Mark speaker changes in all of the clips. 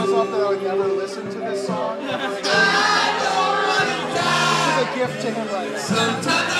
Speaker 1: myself that I would never listen to this song. ever again. This is a gift to him right now.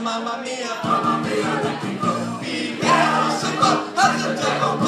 Speaker 2: mamma mia, mamma mia, let me go. Be merciful, as the devil